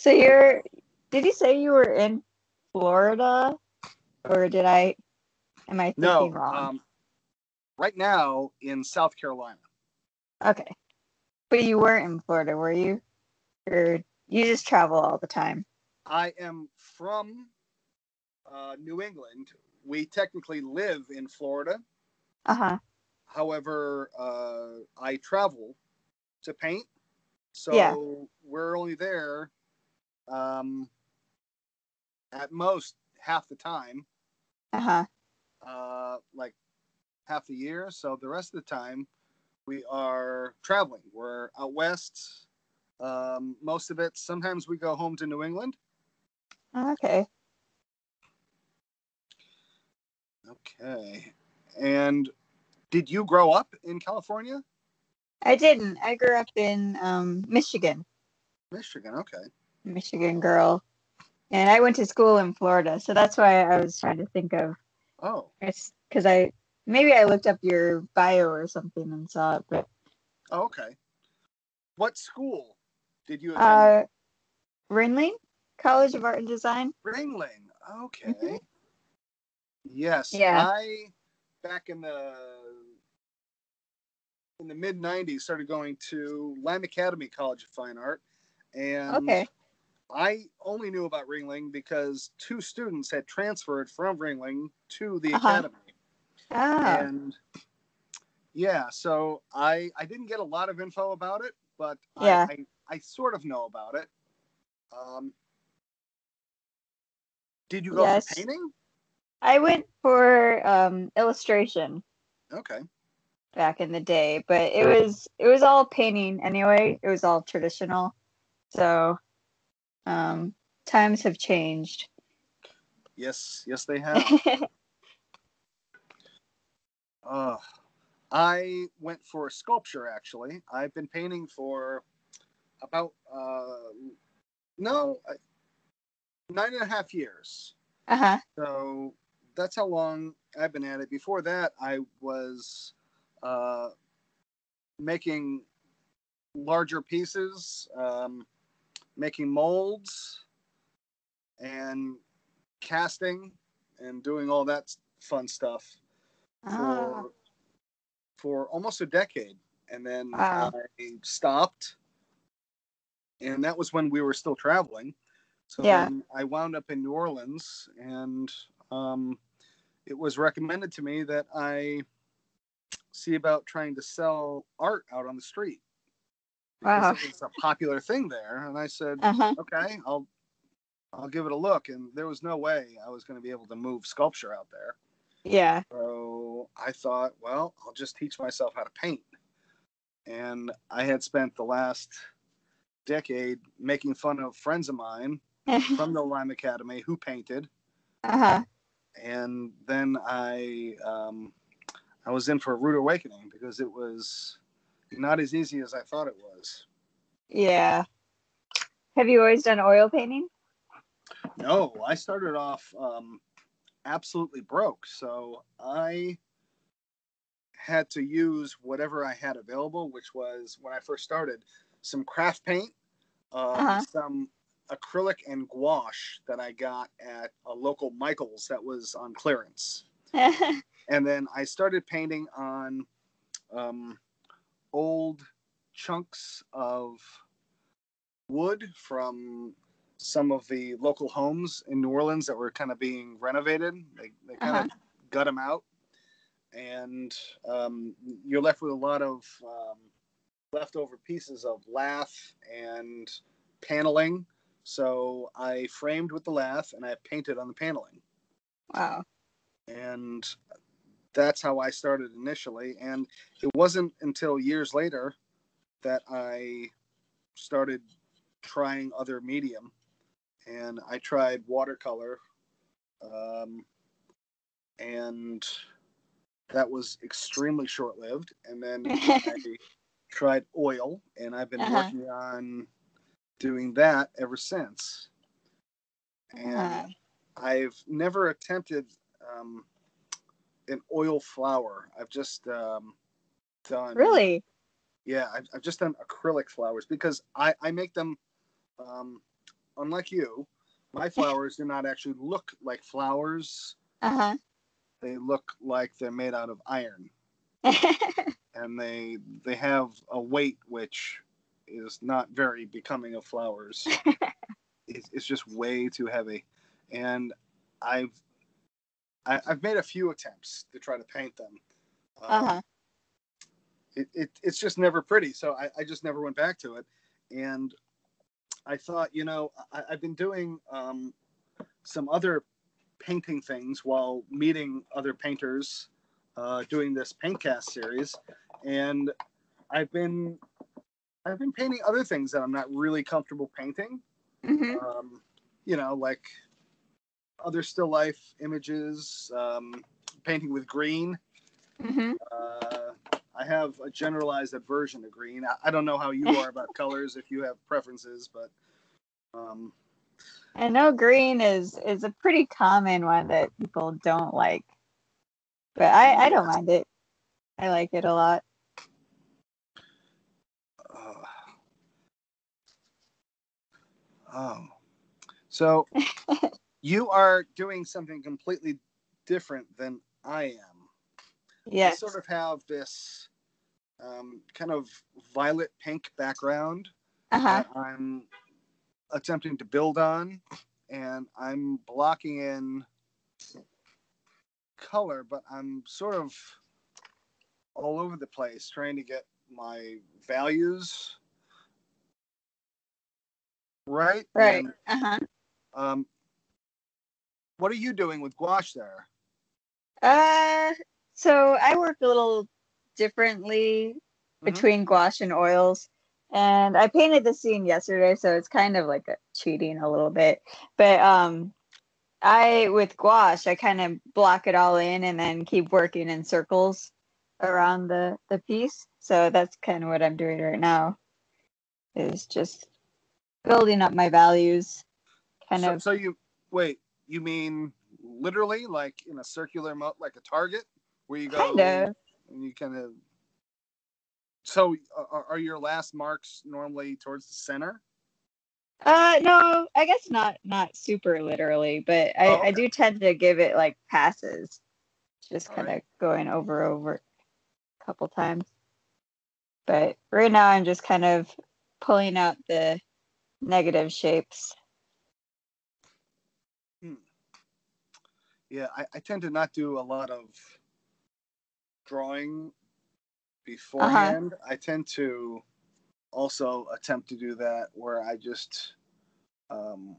So you're did you say you were in Florida? Or did I am I thinking No, wrong? um, right now in South Carolina. okay. But you weren't in Florida, were you? Or you just travel all the time? I am from uh, New England. We technically live in Florida. Uh-huh. However, uh, I travel to paint, so Yeah. we're only there um, at most half the time, Uh-huh. uh, like half the year. So the rest of the time, we are traveling. We're out west. Um, most of it. Sometimes we go home to New England. Okay. Okay. And did you grow up in California? I didn't. I grew up in um Michigan. Michigan. Okay. Michigan girl. And I went to school in Florida, so that's why I was trying to think of Oh, because I maybe I looked up your bio or something and saw it, but oh, okay. What school did you attend? uh, Ringling College of Art and Design. Ringling. Okay. Mhm. Yes. Yeah. I back in the in the mid '90s started going to Lyme Academy College of Fine Art, and Okay. I only knew about Ringling because two students had transferred from Ringling to the Uh-huh. academy. Ah, and yeah so i i didn't get a lot of info about it but Yeah. I, I i sort of know about it um did you go Yes. for painting I went for um, illustration okay back in the day, but it was it was all painting anyway. It was all traditional, so um, times have changed. yes yes they have uh, i went for sculpture actually i've been painting for about uh no nine and a half years uh huh. So that's how long I've been at it. Before that, I was uh, making larger pieces, um, making molds, and casting, and doing all that fun stuff Ah, for for almost a decade. And then Wow. I stopped, and that was when we were still traveling. So Yeah. I wound up in New Orleans, and um, it was recommended to me that I see about trying to sell art out on the street. Wow. Because it was a popular thing there, and I said, uh huh. "Okay, I'll I'll give it a look." And there was no way I was going to be able to move sculpture out there. Yeah. So I thought, well, I'll just teach myself how to paint. And I had spent the last decade making fun of friends of mine from the Lyme Academy who painted. Uh-huh. And then I um, I was in for a rude awakening because it was not as easy as I thought it was. Yeah. Have you always done oil painting? No, I started off um, absolutely broke. So I had to use whatever I had available, which was when I first started some craft paint, um, Uh-huh. some acrylic and gouache that I got at a local Michael's that was on clearance. And then I started painting on um, old chunks of wood from some of the local homes in New Orleans that were kind of being renovated. They, they kind Uh-huh. of gut them out. And um, you're left with a lot of um, leftover pieces of lath and paneling. So I framed with the lath and I painted on the paneling wow. and that's how I started initially. And it wasn't until years later that I started trying other medium, and I tried watercolor, um, and that was extremely short-lived. And then I tried oil, and I've been Uh-huh. working on doing that ever since. And Uh, I've never attempted um, an oil flower. I've just um, done really? Yeah, I've, I've just done acrylic flowers because I I make them um, unlike you, my flowers do not actually look like flowers. Uh huh. They look like they're made out of iron, and they they have a weight which is not very becoming of flowers. it's, it's just way too heavy, and I've I, I've made a few attempts to try to paint them. Um, uh huh. it, it it's just never pretty. So I, I just never went back to it. And I thought, you know, I, I've been doing um, some other painting things while meeting other painters, uh, doing this paintcast series, and I've been I've been painting other things that I'm not really comfortable painting. hmm Um, you know, like other still life images, um, painting with green. hmm Uh, I have a generalized aversion to green. I, I don't know how you are about colors, if you have preferences, but um, I know green is is a pretty common one that people don't like, but I I don't mind it. I like it a lot. uh, oh, so you are doing something completely different than I am. Yes. I sort of have this um, kind of violet pink background Uh huh. that I'm attempting to build on, and I'm blocking in color, but I'm sort of all over the place trying to get my values right. Right. And, Uh huh. um, what are you doing with gouache there? Uh, so I work a little differently Mhm. between gouache and oils. And I painted the scene yesterday, so it's kind of like a cheating a little bit. But um I with gouache, I kind of block it all in and then keep working in circles around the the piece. So that's kind of what I'm doing right now. Is just building up my values. Kind so, of so you wait. You mean literally, like in a circular mo like a target, where you go kind of. and you kind of. So, are, are your last marks normally towards the center? Uh, no, I guess not not super literally, but I, Oh, I do tend to give it like passes, just kind of right. going over over a couple times. But right now, I'm just kind of pulling out the negative shapes. Yeah, I, I tend to not do a lot of drawing beforehand. I tend to also attempt to do that where I just um,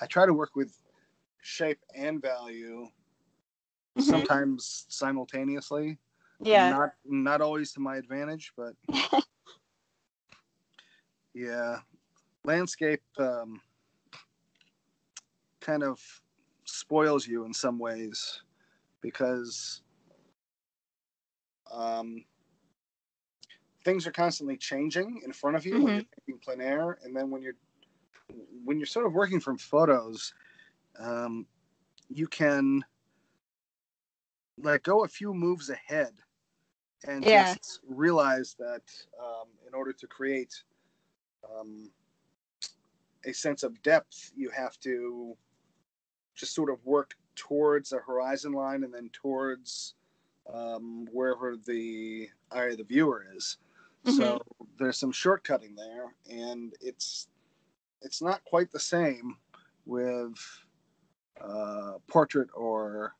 I try to work with shape and value Mhm. sometimes simultaneously. Yeah. Not not always to my advantage, but yeah, landscape um, kind of spoils you in some ways because um, things are constantly changing in front of you when you're taking plein air, and then when you're when you're sort of working from photos, um, you can let go a few moves ahead and Yeah. just realize that um, in order to create um, a sense of depth, you have to just sort of work towards a horizon line and then towards um, wherever the eye of the viewer is. So there's some shortcutting there, and it's it's not quite the same with uh, portrait or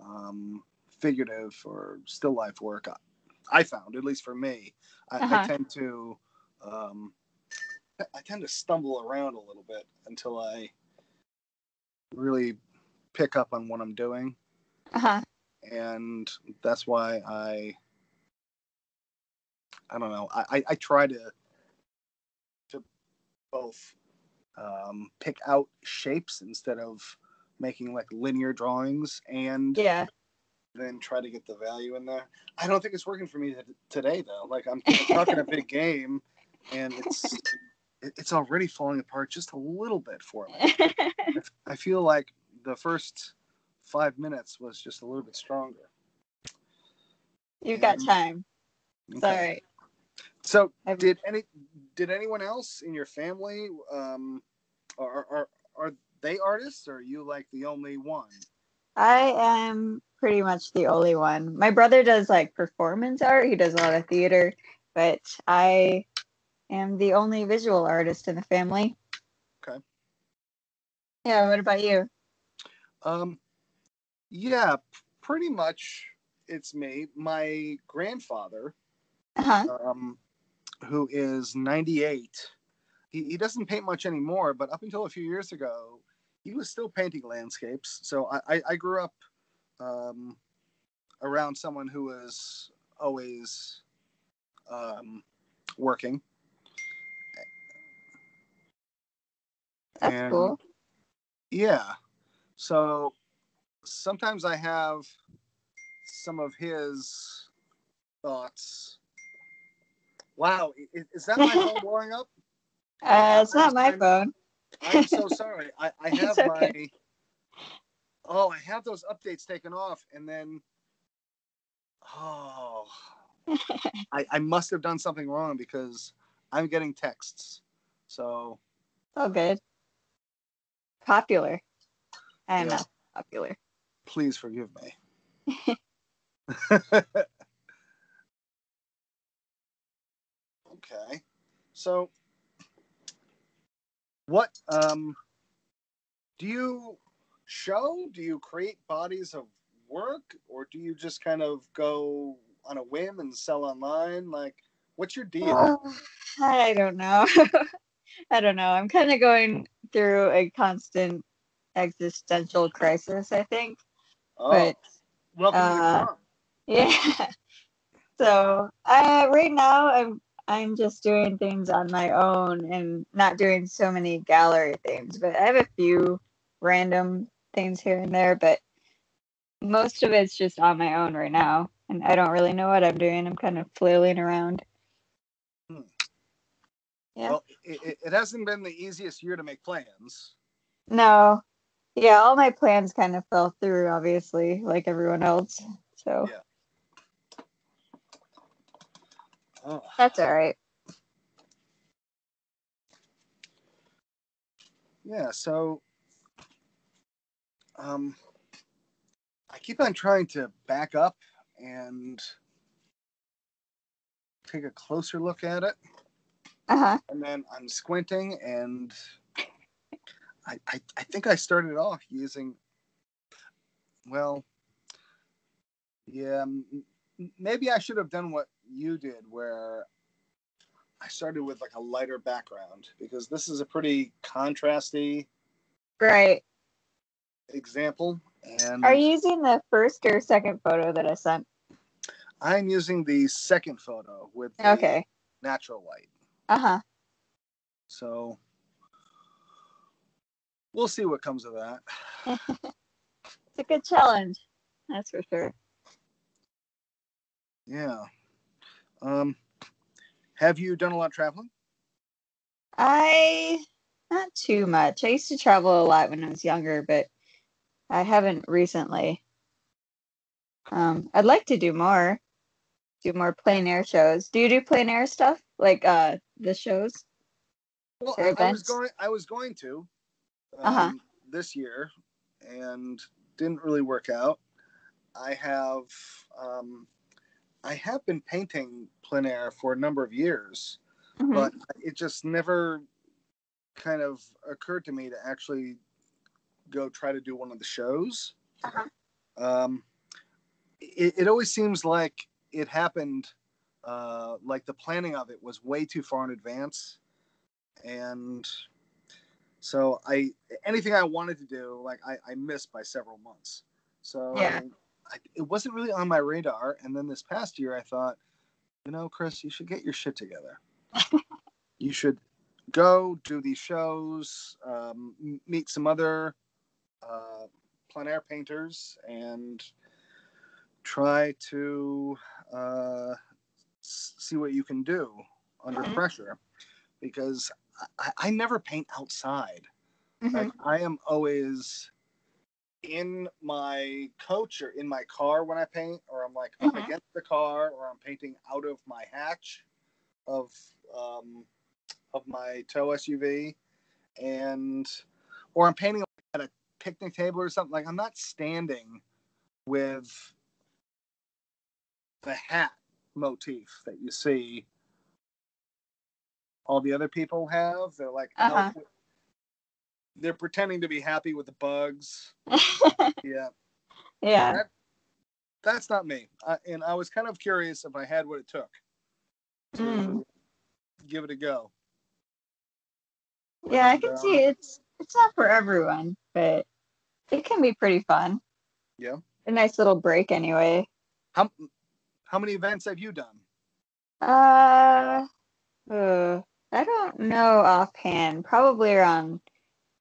um, figurative or still life work. I found, at least for me, I, I Uh-huh. tend to um, I tend to stumble around a little bit until I really pick up on what I'm doing, Uh-huh. and that's why I I don't know. I, I, I try to to both um, pick out shapes instead of making like linear drawings and Yeah. then try to get the value in there. I don't think it's working for me today though. Like I'm talking a big game, and it's it- it's already falling apart just a little bit for me. I feel like the first five minutes was just a little bit stronger. You've got Um, time. It's all Okay. right. So I've- did any did anyone else in your family um, are are are they artists or are you like the only one? I am pretty much the only one. My brother does like performance art. He does a lot of theater, but I am the only visual artist in the family. Okay. Yeah, what about you? Um, yeah, pretty much it's me. My grandfather, Uh-huh. um, who is 98, he, he doesn't paint much anymore, but up until a few years ago, he was still painting landscapes. So I, I, I grew up um, around someone who was always um, working. That's And- cool. Yeah. So sometimes I have some of his thoughts. Wow, i- is, that my phone blowing up? Uh, it's not my I'm- phone. I'm so sorry. I, I have okay. my. Oh, I have those updates taken off, and then. Oh. I, I must have done something wrong because I'm getting texts. So All good. Popular. I'm Yeah. not popular. please forgive me. okay. So what um do you show? Do you create bodies of work or do you just kind of go on a whim and sell online? Like what's your deal? Oh, I don't know. I don't know. I'm kind of going through a constant existential crisis, I think. oh, But welcome to uh, yeah. So uh, right now I'm I'm just doing things on my own and not doing so many gallery things. But I have a few random things here and there, but most of it's just on my own right now. And I don't really know what I'm doing. I'm kind of flailing around. Yeah. Well, it, it, it hasn't been the easiest year to make plans. No. Yeah, all my plans kind of fell through, obviously, like everyone else. So Yeah. Oh. that's all right. Yeah, so um I keep on trying to back up and take a closer look at it Uh huh. and then I'm squinting and I I, I think I started off using well yeah maybe I should have done what you did where I started with like a lighter background because this is a pretty contrasty Right. example and Are you using the first or second photo that I sent? i'm using the second photo with Okay. natural light Uh huh. so we'll see what comes of that It's a good challenge. That's for sure. yeah um have you done a lot of traveling I not too much. I used to travel a lot when I was younger, but I haven't recently. Um, I'd like to do more. Do more plein air shows. Do you do plein air stuff like uh the shows? well I, I was going i was going to um, Uh-huh. this year and didn't really work out i have um i have been painting plein air for a number of years Mhm. but it just never kind of occurred to me to actually go try to do one of the shows. Uh-huh. Um, it, it always seems like it happened, uh, like the planning of it was way too far in advance, and so I anything I wanted to do, like I, I missed by several months. So Yeah. I, it wasn't really on my radar. And then this past year, I thought, you know, Chris, you should get your shit together. you should go do these shows, um, meet some other uh, plein air painters, and try to uh, see what you can do under Mhm. pressure. Because I, I never paint outside. Mhm. Like I am always in my coach or in my car when I paint, or I'm like up Mhm. against the car, or I'm painting out of my hatch of um, of my tow SUV, and or I'm painting at a picnic table or something. Like I'm not standing with the hat motif that you see all the other people have. They're like Uh-huh. they're pretending to be happy with the bugs. Yeah, yeah. That- that's not me. Uh, and I was kind of curious if I had what it took to Mm. give it a go. Yeah, I can uh, see it's it's not for everyone, but it can be pretty fun. Yeah. A nice little break anyway. How how many events have you done? Uh, uh I don't know offhand. Probably around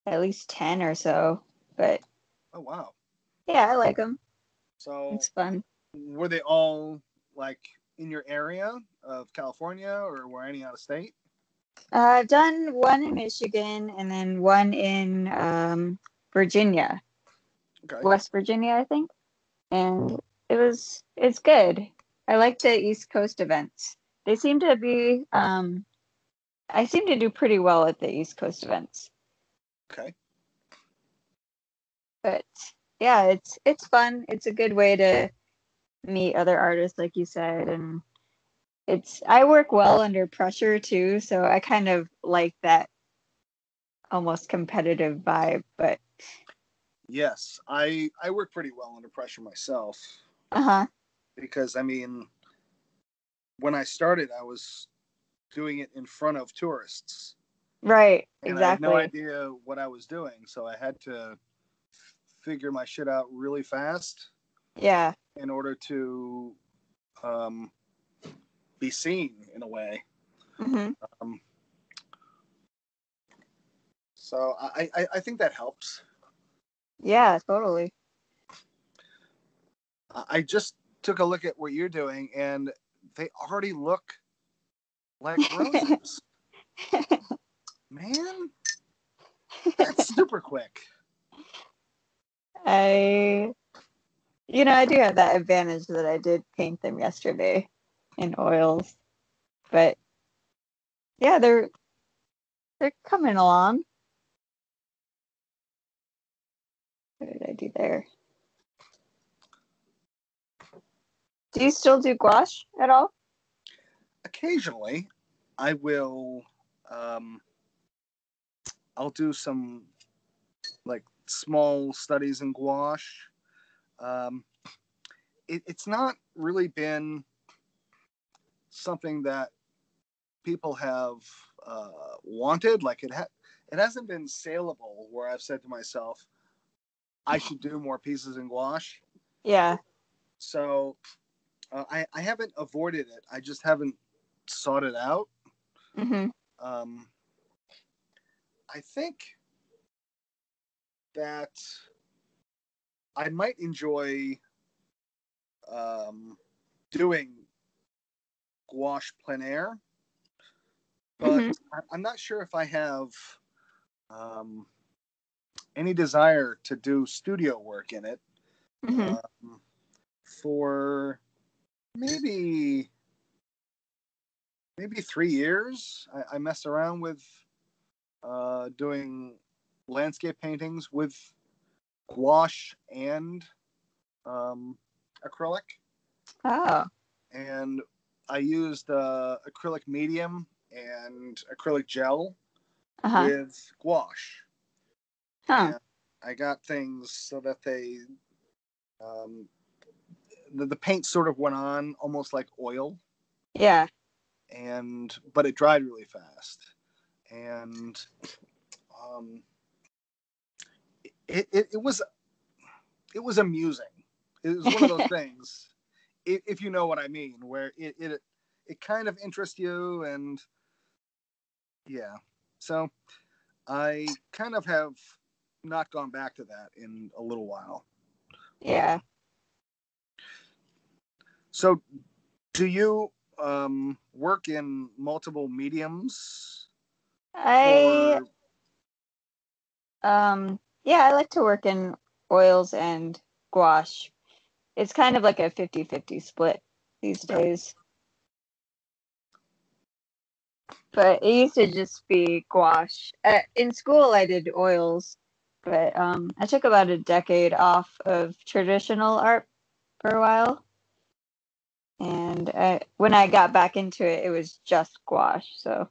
at least 10 or so. But Oh wow! yeah, I like them. So It's fun. were they all like in your area of California, or were any out of state? Uh, I've done one in Michigan and then one in um, Virginia, Okay. West Virginia, I think. And it was it's good. I like the East Coast events. They seem to be um, I seem to do pretty well at the East Coast events. Okay. But yeah, it's it's fun. It's a good way to meet other artists, like you said, and it's I work well under pressure too, so I kind of like that almost competitive vibe. But Yes, I I work pretty well under pressure myself uh huh, because I mean, when I started, I was doing it in front of tourists, right, and exactly. I had no idea what I was doing, so I had to figure my shit out really fast Yeah, in order to um, be seen in a way. hmm Um, so I, I, I think that helps. yeah, totally. I just took a look at what you're doing, and they already look like roses. Man, that's super quick. I, you know, I do have that advantage that I did paint them yesterday in oils, but yeah, they're they're coming along. What did I do there? Do you still do gouache at all? Occasionally, I will. Um, I'll do some like small studies in gouache. Um, it, it's not really been something that people have uh, wanted. Like it ha- it hasn't been saleable. Where I've said to myself, I should do more pieces in gouache. Yeah. So uh, I I haven't avoided it. I just haven't sought it out. hmm Um, I think that I might enjoy um, doing gouache plein air, but Mhm. I- I'm not sure if I have um, any desire to do studio work in it hmm um, for maybe maybe three years. I, I messed around with uh, doing landscape paintings with gouache and um, acrylic, Oh. and I used uh, acrylic medium and acrylic gel Uh huh. with gouache. Huh. And I got things so that they um, the, the paint sort of went on almost like oil. Yeah. and but it dried really fast. And um, it, it, it was it was amusing. It was one of those things if, if you know what i mean where it, it it kind of interests you and yeah. So i kind of have not gone back to that in a little while. Yeah. So do you um, work in multiple mediums I or um yeah, I like to work in oils and gouache. It's kind of like a 50-50 split these days. but it used to just be gouache. Uh, in school, I did oils, but um, I took about a decade off of traditional art for a while. And I, when I got back into it, it was just gouache. So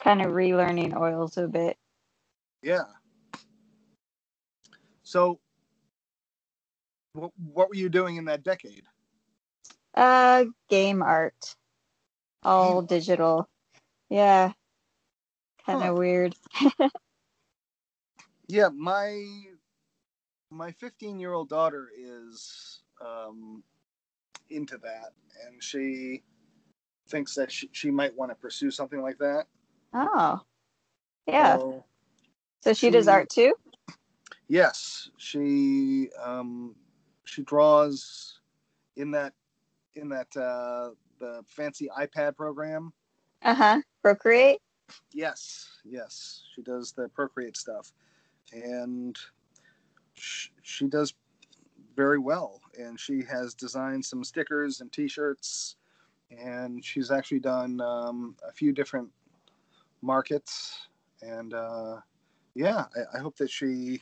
kind of relearning oils a bit. Yeah. So, what, what were you doing in that decade? Uh, game art, all digital. Yeah, kind of Huh. weird. Yeah, my my 15 year old daughter is um, into that, and she thinks that she, she might want to pursue something like that. Oh, yeah. So, So she does art too. yes, she um, she draws in that in that uh, the fancy iPad program. Uh huh. Procreate. Yes, yes, she does the Procreate stuff, and sh- she does very well. And she has designed some stickers and T-shirts, and she's actually done um, a few different markets. And uh, yeah, I, I hope that she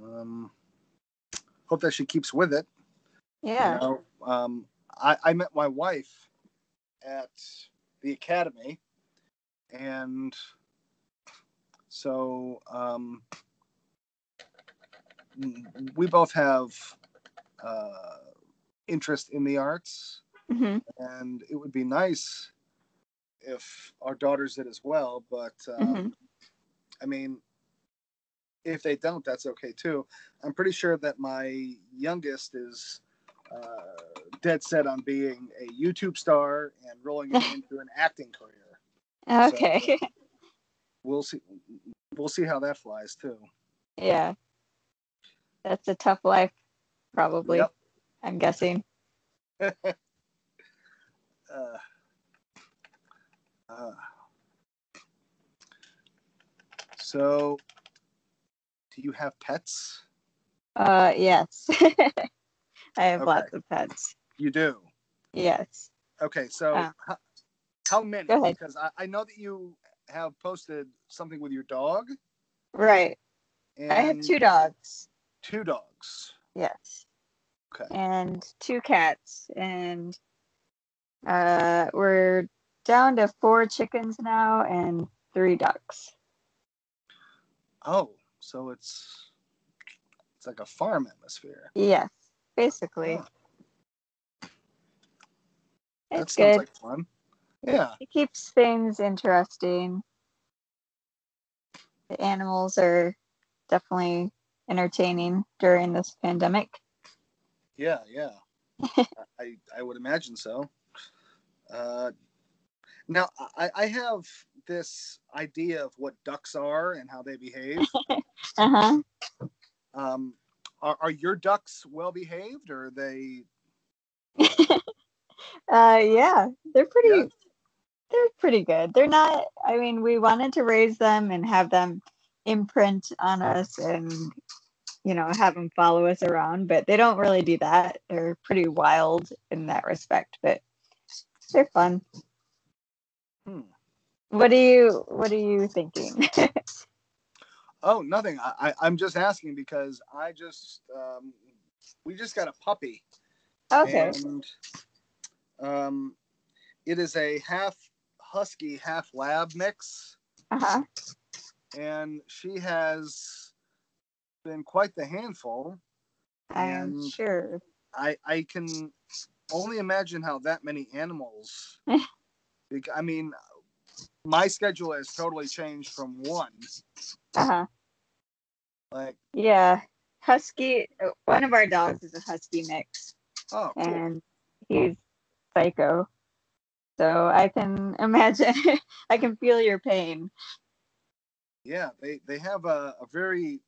um, hope that she keeps with it. Yeah. You know, um, I, I met my wife at the academy, and so um, we both have uh, interest in the arts, hmm and it would be nice if our daughters did as well. But um, hmm I mean, if they don't, that's okay too. I'm pretty sure that my youngest is uh, dead set on being a YouTube star and rolling it into an acting career. Okay. We'll see. We'll see how that flies too. yeah. That's a tough life, probably. Yep. I'm guessing. Uh, uh, so, do you have pets? Uh, yes. I have Okay. lots of pets. You do. Yes. Okay, so Ah. how, how many? Go ahead. Because I, I know that you have posted something with your dog. Right. And I have two dogs. Two dogs. Yes. Okay. And two cats. And uh, we're down to four chickens now and three ducks. Oh, so it's it's like a farm atmosphere. Yes, basically. Huh. That It's sounds good. like fun. Yeah. it keeps things interesting. The animals are definitely entertaining during this pandemic. Yeah, yeah. I I would imagine so. Uh, now I, I have this idea of what ducks are and how they behave. Uh huh. Um, are, are your ducks well behaved, or are they? Uh, yeah, they're pretty. Yeah. They're pretty good. They're not. I mean, we wanted to raise them and have them imprint on us, and you know, have them follow us around. But they don't really do that. They're pretty wild in that respect. But they're fun. Hmm. What are you What are you thinking? Oh, nothing. I, I I'm just asking because I just um, we just got a puppy. okay. And um, it is a half husky, half lab mix, Uh huh. And she has been quite the handful. I'm And- sure. I I can only imagine how that many animals. I mean, my schedule has totally changed from one. Uh huh. Like, Yeah. Husky. uh, One of our dogs is a husky mix. oh, cool. and he's psycho. So I can imagine, I can feel your pain. Yeah, they they have a, a very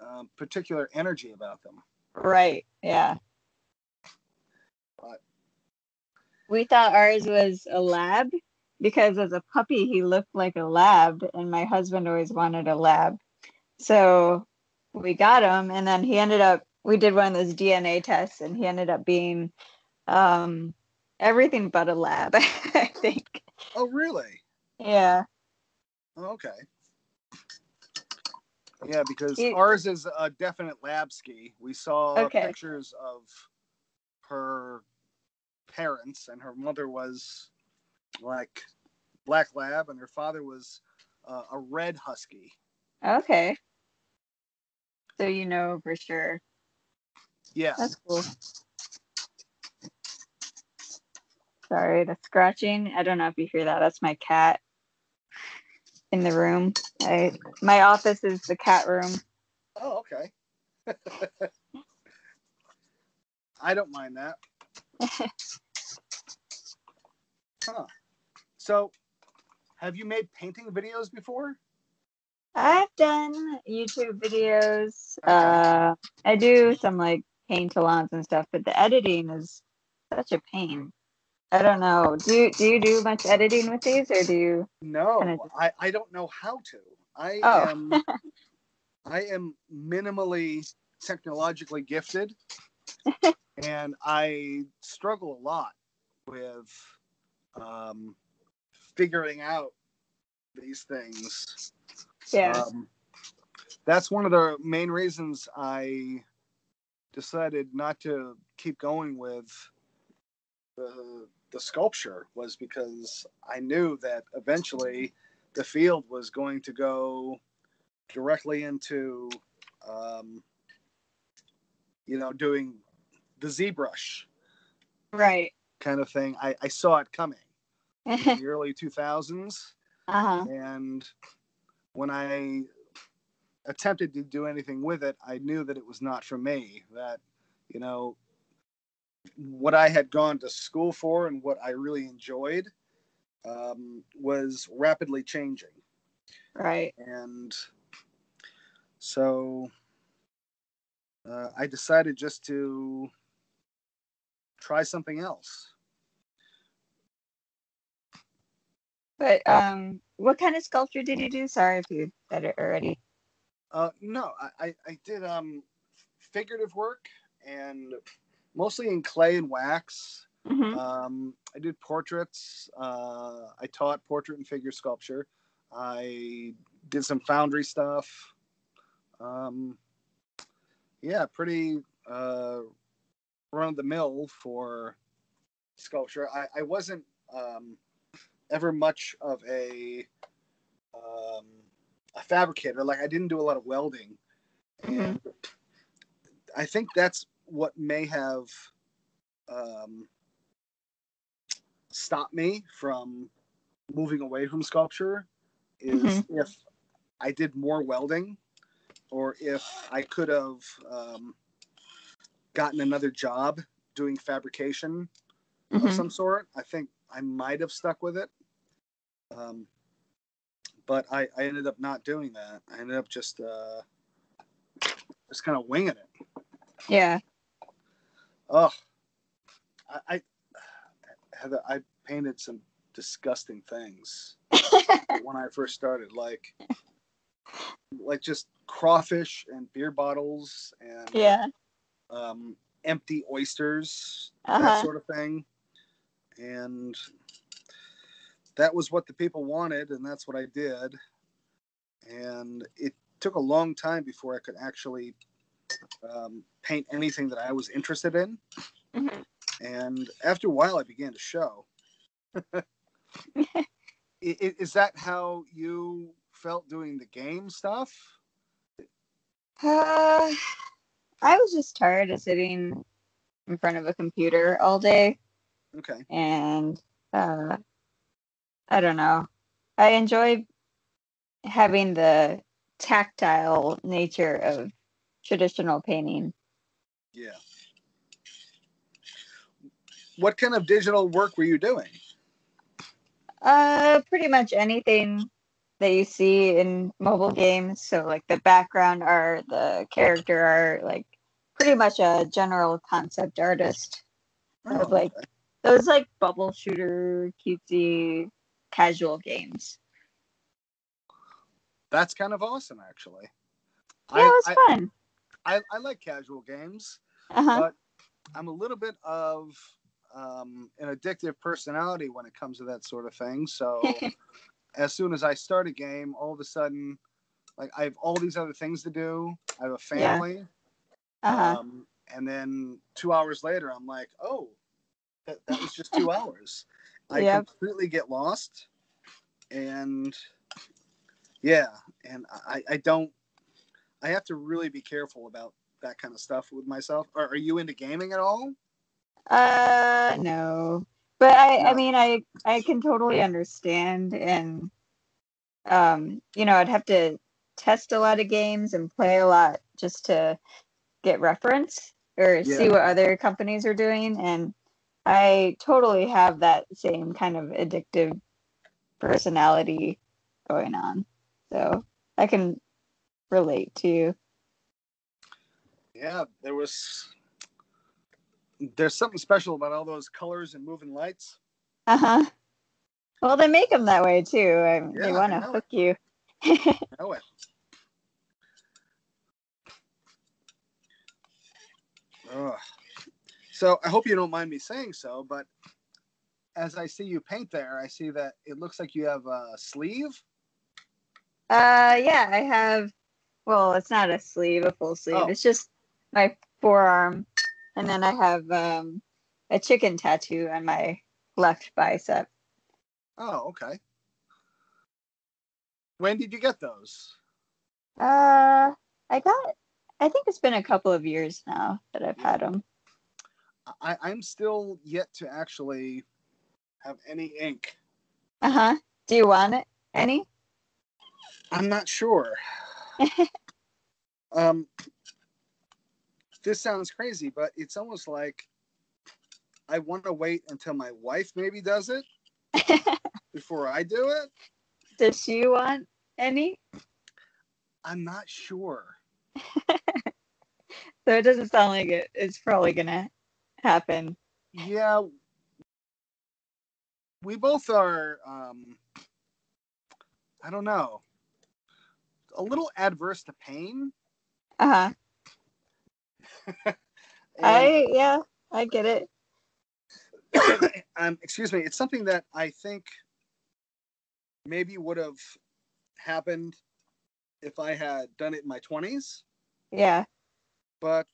um, particular energy about them. Right. Yeah. But- We thought ours was a lab because as a puppy, he looked like a lab, and my husband always wanted a lab. So we got him, and then he ended up, we did one of those DNA tests, and he ended up being um, everything but a lab, I think. Oh, really? Yeah. Okay. Yeah, because You- ours is a definite lab ski. We saw Okay. pictures of her parents, and her mother was like black lab, and her father was uh, a red husky. Okay. So you know for sure. Yeah. That's cool. Sorry, the scratching. I don't know if you hear that. That's my cat in the room. I my office is the cat room. Oh, okay. I don't mind that. huh. So, have you made painting videos before? I've done YouTube videos. Okay. Uh, I do some like paint alongs and stuff, but the editing is such a pain. I don't know. Do you do you do much editing with these, or do you? No, Kinda I, I don't know how to. I Oh. am I am minimally technologically gifted and I struggle a lot with um, figuring out these things. Yeah. Um, that's one of the main reasons I decided not to keep going with the the sculpture was because I knew that eventually the field was going to go directly into um, you know doing the ZBrush right. kind of thing. I, I saw it coming in the early 2000s huh. and when I attempted to do anything with it, I knew that it was not for me. That, you know, what I had gone to school for and what I really enjoyed um, was rapidly changing. Right. And so uh, I decided just to try something else. But um, what kind of sculpture did you do? Sorry if you said it already. Uh, no, I, I, I did um, figurative work and mostly in clay and wax. hmm Um, I did portraits. Uh, I taught portrait and figure sculpture. I did some foundry stuff. Um, yeah, pretty uh, run of the mill for sculpture. I, I wasn't um, ever much of a um, a fabricator. Like I didn't do a lot of welding, and I think that's what may have um, stopped me from moving away from sculpture. Is Mhm. if I did more welding, or if I could have um, gotten another job doing fabrication of Mhm. some sort. I think I might have stuck with it. Um, but I, I ended up not doing that. I ended up just uh, just kind of winging it. Yeah. Oh, I, I Heather, I painted some disgusting things when I first started, like like just crawfish and beer bottles and Yeah. um, empty oysters, Uh-huh. that sort of thing. And that was what the people wanted, and that's what I did. And it took a long time before I could actually um, paint anything that I was interested in. Mhm. And after a while, I began to show. Is that how you felt doing the game stuff? Uh, I was just tired of sitting in front of a computer all day, Okay. and uh, I don't know. I enjoy having the tactile nature of traditional painting. Yeah. What kind of digital work were you doing? Uh, pretty much anything that you see in mobile games. So like the background art, the character art, like pretty much a general concept artist. Of, like, okay. Those like bubble shooter, cutesy, casual games. That's kind of awesome, actually. Yeah, it was I, fun. I, I like casual games, Uh-huh. but I'm a little bit of um, an addictive personality when it comes to that sort of thing. So as soon as I start a game, all of a sudden, like I have all these other things to do. I have a Yeah. family. Uh-huh. Um, and then two hours later, I'm like, oh, that, that was just two hours. I Yep. completely get lost. And yeah, and I, I don't, I have to really be careful about that kind of stuff with myself. Are, are you into gaming at all? Uh, no. But I, I mean, I, I can totally understand, and um, you know, I'd have to test a lot of games and play a lot just to get reference or see what other companies are doing, and I totally have that same kind of addictive personality going on, so I can relate to. Yeah, there was, there's something special about all those colors and moving lights. Uh huh. Well, they make them that way too. I mean, Yeah, they want to know it. hook you. Know it. Ugh. So I hope you don't mind me saying so, but as I see you paint there, I see that it looks like you have a sleeve. Uh, yeah, I have. Well, it's not a sleeve, a full sleeve. Oh. It's just my forearm, and then I have um a chicken tattoo on my left bicep. Oh, okay. When did you get those? Uh, I got. I think it's been a couple of years now that I've had them. I, I'm still yet to actually have any ink. Uh huh. Do you want it? Any? I'm not sure. um, this sounds crazy, but it's almost like I want to wait until my wife maybe does it before I do it. Does she want any? I'm not sure. So it doesn't sound like it. It's probably gonna happen. Yeah, we both are. Um, I don't know. A little adverse to pain. Uh huh. I yeah, I get it. um, excuse me, it's something that I think maybe would have happened if I had done it in my 20s, Yeah. but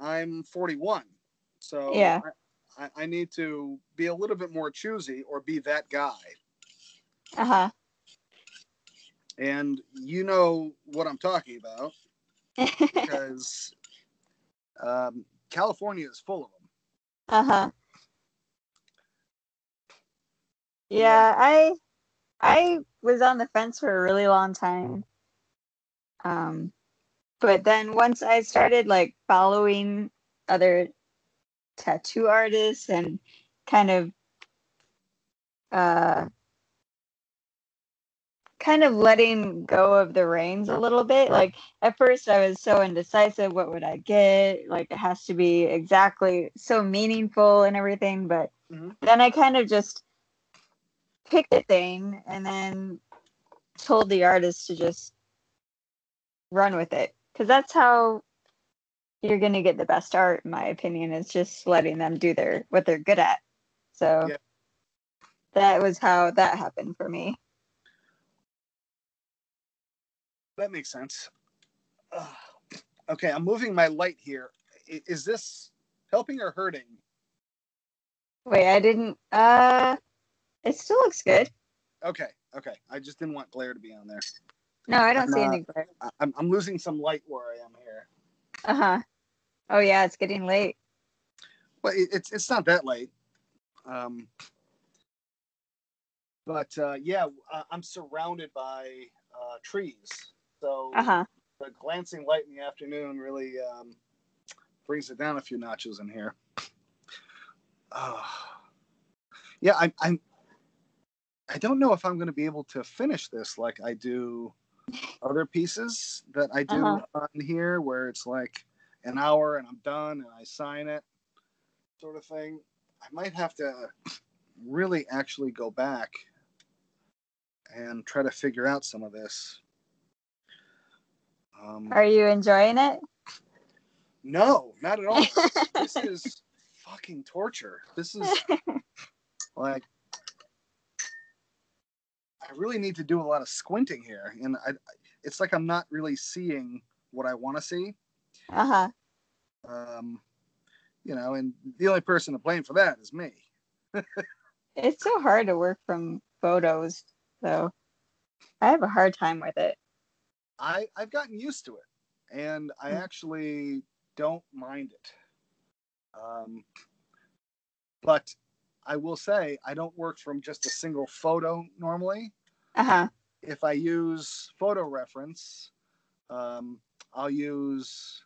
I'm 41. So Yeah. I, I, I need to be a little bit more choosy or be that guy. Uh huh. And you know what I'm talking about because um, California is full of them. uh huh. Yeah, I I was on the fence for a really long time. Um, but then once I started like following other tattoo artists and kind of uh kind of letting go of the reins a little bit. Like at first I was so indecisive, what would I get? Like it has to be exactly so meaningful and everything, but Mhm. then I kind of just picked a thing and then told the artist to just run with it because that's how you're going to get the best art in my opinion is just letting them do their what they're good at so Yeah. that was how that happened for me That makes sense. Ugh. okay, I'm moving my light here. Is this helping or hurting? wait i didn't uh it still looks good Okay, okay. I just didn't want glare to be on there. no i don't I'm see not- any glare I- I'm, I'm losing some light where I am here. uh-huh oh yeah it's getting late But it, it's it's not that late. Um, but uh, yeah, I- I'm surrounded by uh, trees, so uh-huh the glancing light in the afternoon really um, brings it down a few notches in here. Uh, yeah, I'm, I'm. I don't know if I'm going to be able to finish this like I do other pieces that I do Uh-huh. on here, where it's like an hour and I'm done and I sign it, sort of thing. I might have to really actually go back and try to figure out some of this. Um, are you enjoying it no, not at all. this is fucking torture. This is like I really need to do a lot of squinting here, and I, it's like I'm not really seeing what I want to see. Uh huh. Um, you know, and the only person to blame for that is me. It's so hard to work from photos, though. I have a hard time with it. I I've gotten used to it, and I Mm. actually don't mind it. Um, but I will say I don't work from just a single photo normally. Uh huh. If I use photo reference, um, I'll use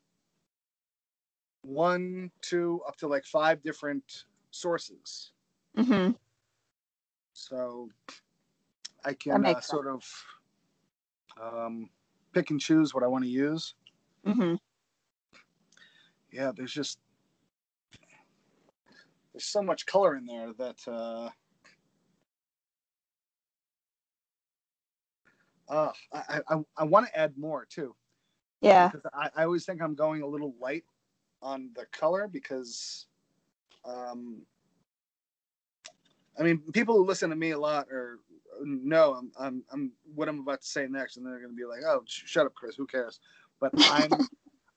one, two, up to like five different sources. Mhm. So I can uh, sort of um, pick and choose what I want to use. Mm-hmm. Yeah, there's just there's so much color in there that uh, uh, I I, I want to add more too. Yeah. I, I always think I'm going a little light on the color because um I mean people who listen to me a lot or know I'm I'm, I'm what I'm about to say next and they're going to be like oh sh- shut up Chris who cares but I'm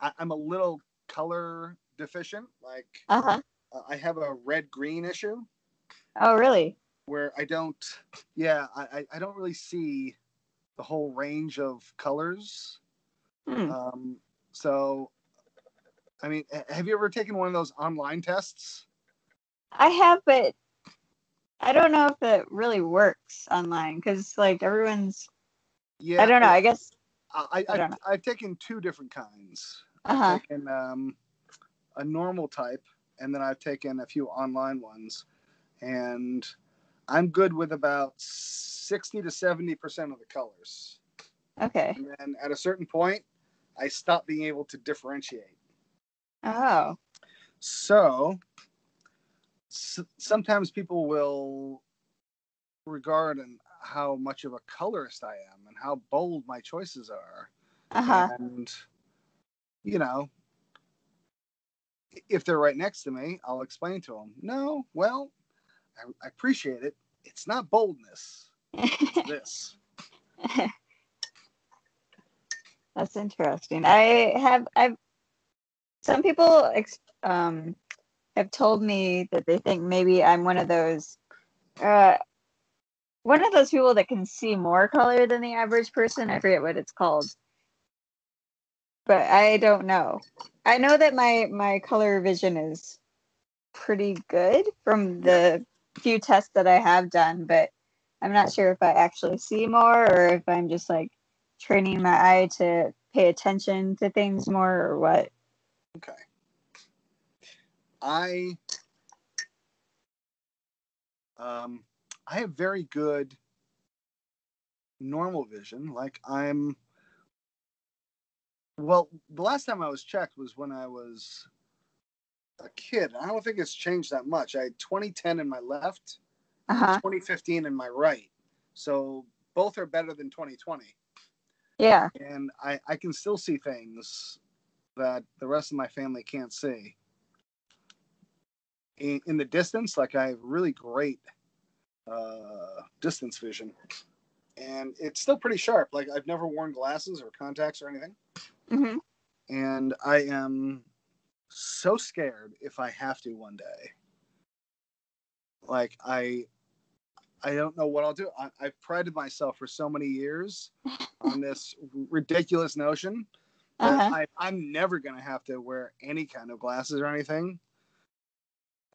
I, I'm a little color deficient like Uh huh. uh, I have a red green issue Oh, really? where I don't yeah I I- I don't really see the whole range of colors Hmm. um, so, I mean, have you ever taken one of those online tests? I have, but I don't know if it really works online because like everyone's. Yeah, I don't know. I guess. I, I, I don't I've, know. I've taken two different kinds. Uh huh. I've taken um, a normal type, and then I've taken a few online ones, and I'm good with about sixty to seventy percent of the colors. Okay. And then at a certain point, I stop being able to differentiate. Oh. So s- sometimes people will regard and how much of a colorist I am and how bold my choices are. Uh huh. And you know, if they're right next to me, I'll explain to them. No, well, I, I appreciate it. It's not boldness. It's this. That's interesting. I have I've some people ex- um have told me that they think maybe I'm one of those uh one of those people that can see more color than the average person. I forget what it's called. But I don't know. I know that my my color vision is pretty good from the few tests that I have done, but I'm not sure if I actually see more or if I'm just like training my eye to pay attention to things more or what. Okay. I um I have very good normal vision. Like I'm well, the last time I was checked was when I was a kid. I don't think it's changed that much. I had 2010 in my left, Uh huh. 2015 in my right. So both are better than 2020. Yeah. And I, I can still see things that the rest of my family can't see. In, in the distance, like I have really great uh, distance vision. And it's still pretty sharp. Like I've never worn glasses or contacts or anything. hmm And I am so scared if I have to one day. Like I I don't know what I'll do. I, I've prided myself for so many years on this ridiculous notion that Uh-huh. I, I'm never going to have to wear any kind of glasses or anything.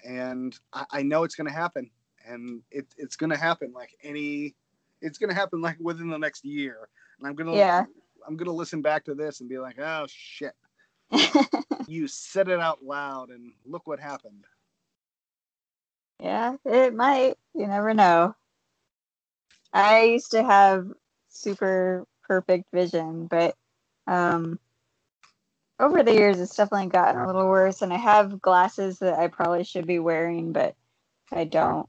And I, I know it's going to happen. And it, it's going to happen like any, it's going to happen like within the next year. And I'm going to, Yeah. I'm going to listen back to this and be like, oh shit, you said it out loud and look what happened. yeah, it might. You never know. I used to have super perfect vision, but um, over the years, it's definitely gotten a little worse. And I have glasses that I probably should be wearing, but I don't.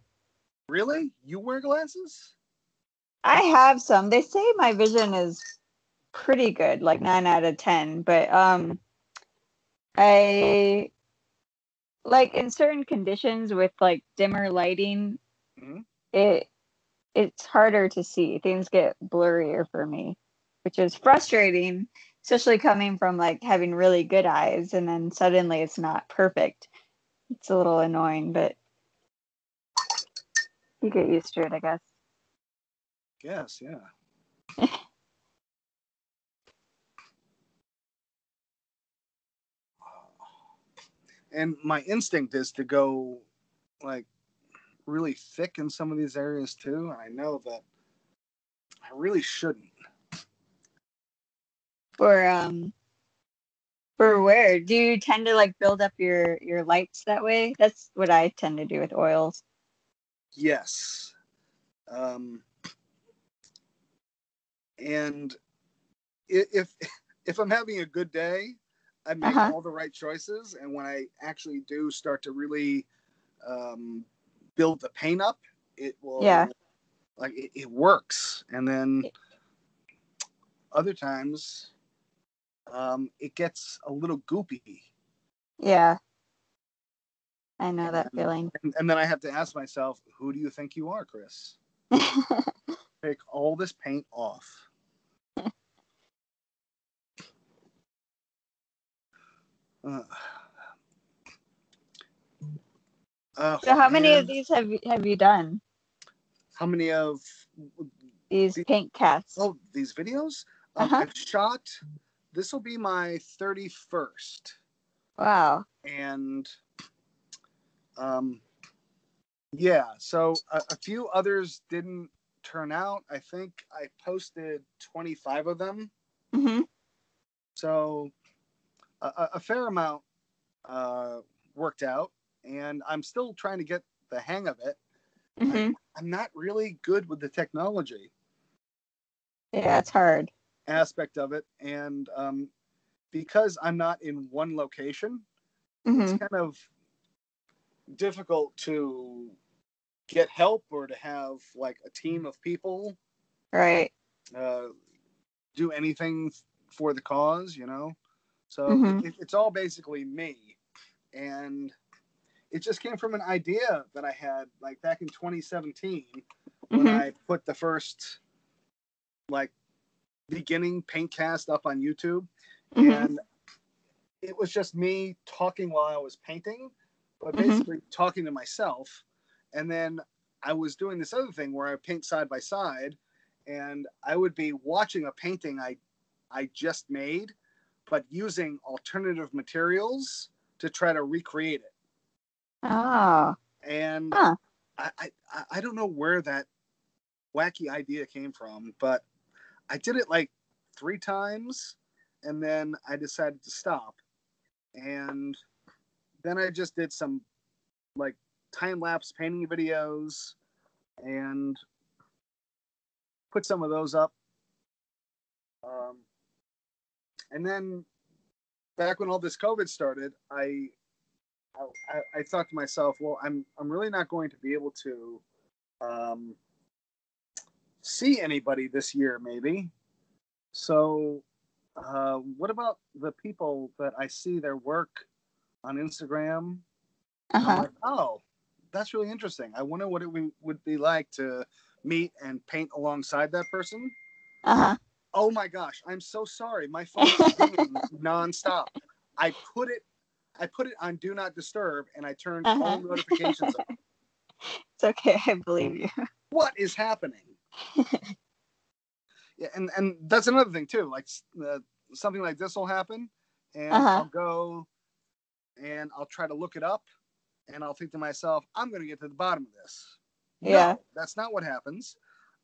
Really? You wear glasses? I have some. They say my vision is pretty good, like nine out of ten. But um, I like in certain conditions with like dimmer lighting, Mhm. it it's harder to see. Things get blurrier for me, which is frustrating, especially coming from like having really good eyes and then suddenly it's not perfect. It's a little annoying, but you get used to it, I guess. Yes, yeah. and my instinct is to go like really thick in some of these areas too. And I know that I really shouldn't. For um for where? Do you tend to like build up your your lights that way? That's what I tend to do with oils. Yes. Um and if if I'm having a good day, I make uh-huh. all the right choices, and when I actually do start to really um, build the paint up, it will. Yeah. Like it, it works, and then other times, um, it gets a little goopy. Yeah. I know and, that feeling. And, and, then I have to ask myself, who do you think you are, Chris? Take all this paint off. Uh, uh, so how many of these have you have you done? How many of these, these paint casts? Oh, these videos. Um, uh-huh. I've shot. This will be my thirty-first. Wow. And, um, yeah. So a, a few others didn't turn out. I think I posted twenty-five of them. Mm-hmm. So a, a fair amount uh, worked out, and I'm still trying to get the hang of it. Mm-hmm. I'm, I'm not really good with the technology. Yeah, it's hard aspect of it, and um, because I'm not in one location, mm-hmm. it's kind of difficult to get help or to have like a team of people, right? Uh, do anything for the cause, you know. So mm-hmm. it, it's all basically me. And it just came from an idea that I had like back in 2017 when mm-hmm. I put the first like beginning paint cast up on YouTube. Mm-hmm. And it was just me talking while I was painting, but mm-hmm. basically talking to myself. And then I was doing this other thing where I paint side by side and I would be watching a painting I I just made but using alternative materials to try to recreate it. Oh. And huh. I, I I don't know where that wacky idea came from, but I did it like three times and then I decided to stop. And then I just did some like time lapse painting videos and put some of those up. Um, and then back when all this COVID started, I, I, I thought to myself, well, I'm I'm really not going to be able to um, see anybody this year, maybe. So, uh, what about the people that I see their work on Instagram? Uh-huh. Like, oh, that's really interesting. I wonder what it would be like to meet and paint alongside that person. Uh huh. Oh my gosh, I'm so sorry. My phone is ringing nonstop. I put it I put it on do not disturb and I turned uh-huh. all notifications on. It's okay, I believe you. What is happening? yeah, and and that's another thing too. Like uh, something like this will happen, and uh-huh. I'll go and I'll try to look it up, and I'll think to myself, I'm going to get to the bottom of this. Yeah, no, that's not what happens.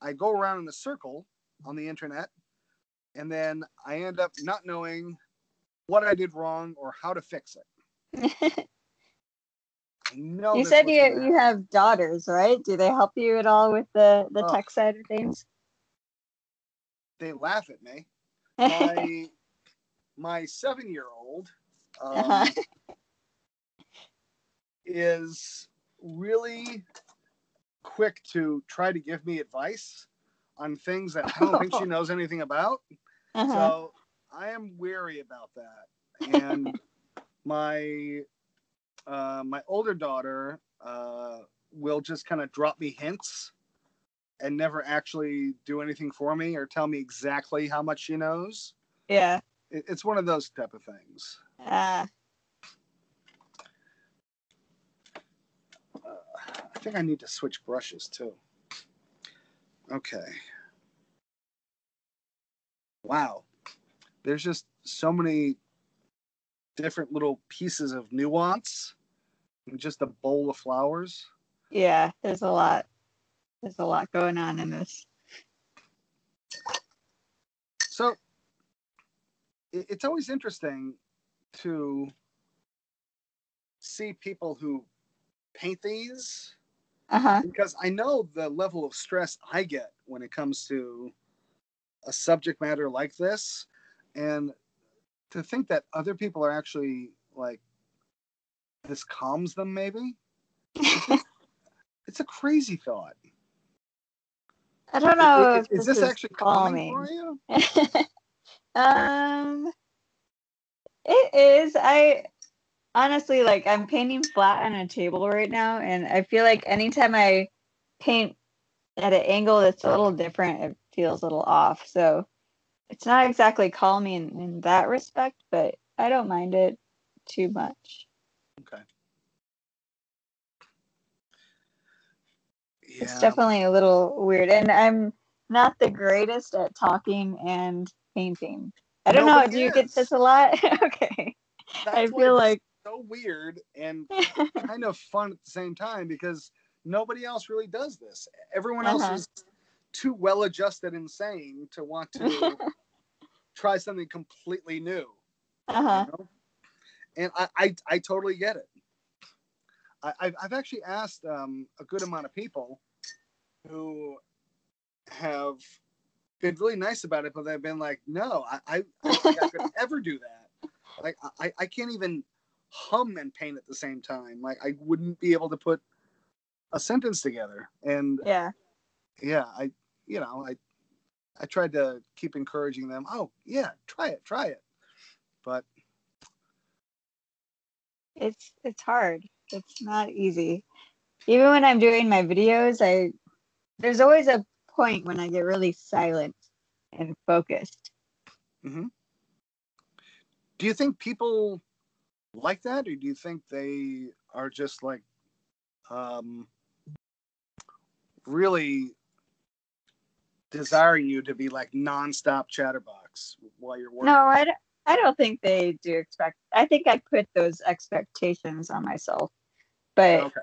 I go around in a circle on the internet and then I end up not knowing what I did wrong or how to fix it. Know. You said you you have daughters, right? Do they help you at all with the the oh, tech side of things? They laugh at me. My my seven year old um, uh-huh. is really quick to try to give me advice on things that I don't think she knows anything about. Uh-huh. So I am weary about that. And my uh, my older daughter uh, will just kind of drop me hints and never actually do anything for me or tell me exactly how much she knows. Yeah. It, it's one of those type of things. Uh, I think I need to switch brushes too. Okay. Wow. There's just so many different little pieces of nuance just a bowl of flowers. yeah, there's a lot. There's a lot going on in this. So it's always interesting to see people who paint these Uh huh. because I know the level of stress I get when it comes to a subject matter like this. And to think that other people are actually like, this calms them, maybe. It's a crazy thought. I don't know Is, if is this, actually calming, calming. for you? um, it is. I honestly like I'm painting flat on a table right now, and I feel like anytime I paint at an angle that's a little different, it feels a little off. So it's not exactly calming in, in that respect, but I don't mind it too much. Okay. It's definitely a little weird, and I'm not the greatest at talking and painting. I don't know. Do you get this a lot? okay. That's I feel like so weird and kind of fun at the same time because nobody else really does this. Everyone else Uh-huh. is too well adjusted and sane to want to try something completely new. uh huh. you know? And I, I, I totally get it. I, I've, I've actually asked um, a good amount of people who have been really nice about it, but they've been like, no, I, I, think I could ever do that. Like, I, I can't even hum and paint at the same time. Like, I wouldn't be able to put a sentence together. And Yeah. yeah, I, you know, I, I tried to keep encouraging them. Oh, yeah, try it, try it. But It's it's hard. It's not easy. Even when I'm doing my videos, I there's always a point when I get really silent and focused. do you think people like that, or do you think they are just like, um, really desiring you to be like nonstop chatterbox while you're working? No, I, don't- I don't think they do expect. I think I put those expectations on myself, but Okay.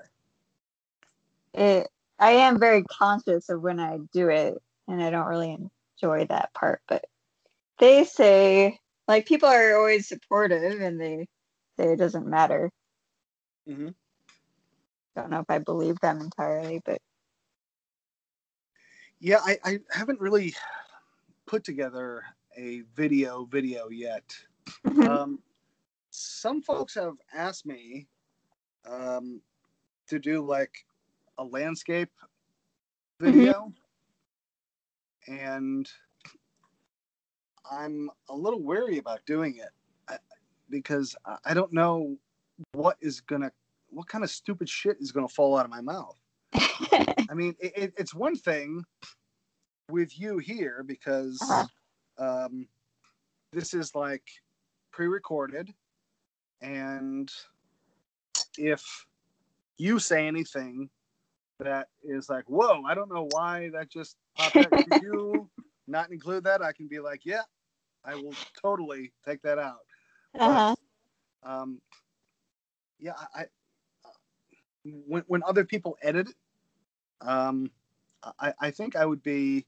it I am very conscious of when I do it, and I don't really enjoy that part. But they say like people are always supportive, and they say it doesn't matter. hmm Don't know if I believe them entirely, but Yeah, I, I haven't really put together a video video yet. um, some folks have asked me um, to do like a landscape video, and I'm a little wary about doing it because I- I don't know what is gonna, what kind of stupid shit is gonna fall out of my mouth. I mean, it, it, it's one thing with you here because Uh-huh. um, this is like pre-recorded, and if you say anything that is like, "Whoa, I don't know why that just popped out," Could you not include that? I can be like, "Yeah, I will totally take that out." uh-huh. um, yeah, I, I when when other people edit, it, um, I I think I would be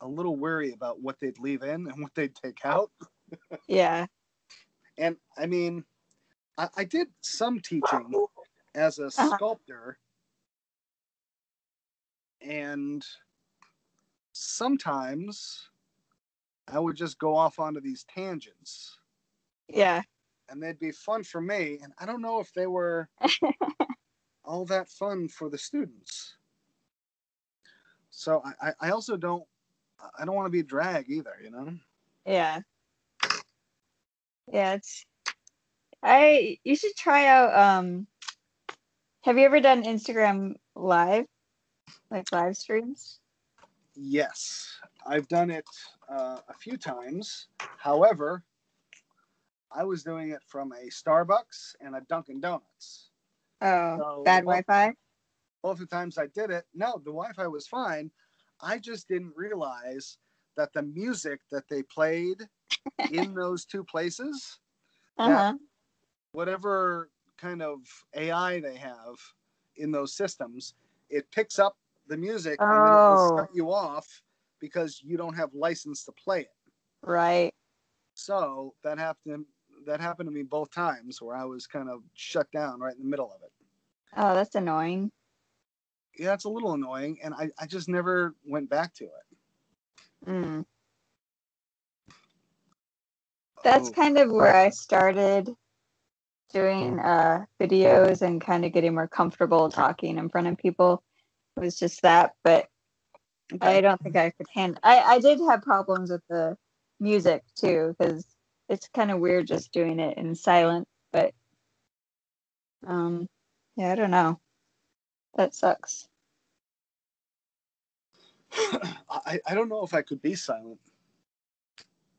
a little wary about what they'd leave in and what they'd take out. yeah. And I mean, I, I did some teaching as a Uh-huh. sculptor, and sometimes I would just go off onto these tangents. Yeah. and they'd be fun for me. And I don't know if they were all that fun for the students. So I, I, also don't I don't want to be a drag either, you know? Yeah. Yeah, it's I you should try out um have you ever done Instagram live? Like live streams? Yes, I've done it uh, a few times. However, I was doing it from a Starbucks and a Dunkin' Donuts. Oh, So, bad Wi Fi? Both the times I did it, no, the Wi-Fi was fine. I just didn't realize that the music that they played in those two places, Uh huh. whatever kind of AI they have in those systems, it picks up the music and then it will Oh. shut you off because you don't have license to play it. Right. So that happened. That happened to me both times where I was kind of shut down right in the middle of it. Oh, that's annoying. Yeah, it's a little annoying, and I, I just never went back to it. Mm. That's Oh, kind of where I started doing uh, videos and kind of getting more comfortable talking in front of people. It was just that, but I don't think I could handle. I I did have problems with the music too because it's kind of weird just doing it in silent. But um, yeah, I don't know. That sucks. I, I don't know if I could be silent.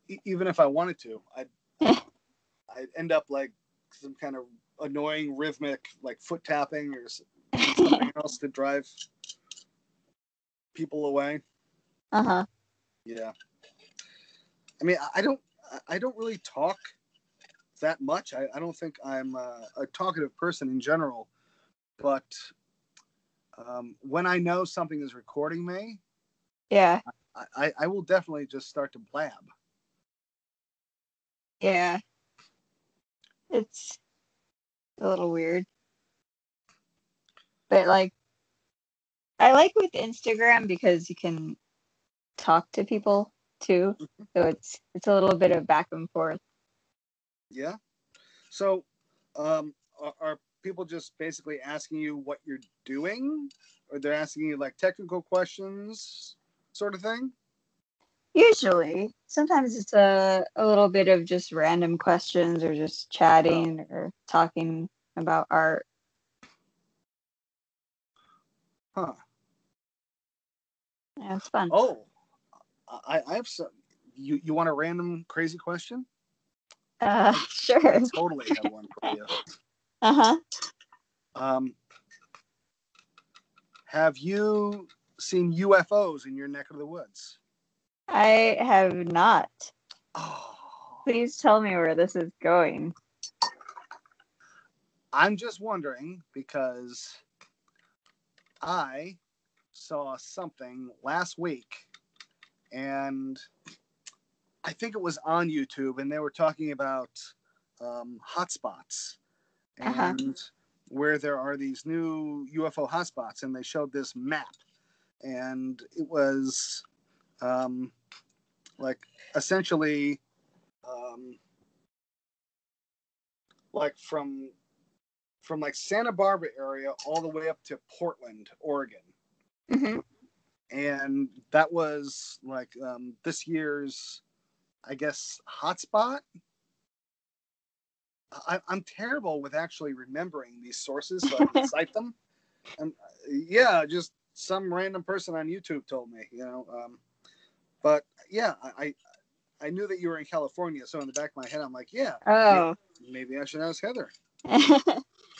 E- even if I wanted to, I'd, I'd end up like some kind of annoying rhythmic, like foot tapping or something else to drive people away. Uh huh. Yeah. I mean, I- I don't, I- don't really talk that much. I, I don't think I'm a, a talkative person in general, but um, when I know something is recording me, Yeah. I, I, I will definitely just start to blab. Yeah. It's a little weird. But like I like with Instagram because you can talk to people too. So it's it's a little bit of back and forth. Yeah. So, um, are, are people just basically asking you what you're doing, or they're asking you like technical questions, sort of thing? Usually. Sometimes it's a, a little bit of just random questions or just chatting or talking about art. Huh. Yeah, it's fun. Oh, I, I have some. You you want a random crazy question? Uh sure. I totally have one for you. Uh-huh. Um, have you seen UFOs in your neck of the woods? I have not. Oh, Please tell me where this is going. I'm just wondering because I saw something last week and I think it was on YouTube and they were talking about um, hotspots Uh-huh. and where there are these new UFO hotspots and they showed this map and it was um, like essentially um, like from from like Santa Barbara area all the way up to Portland, Oregon. hmm And that was like um, this year's, I guess, hotspot. I, I'm terrible with actually remembering these sources, so I can cite them. And uh, yeah, just some random person on YouTube told me, you know. Um, but yeah, I, I I knew that you were in California, so in the back of my head, I'm like, yeah, Oh. maybe I should ask Heather.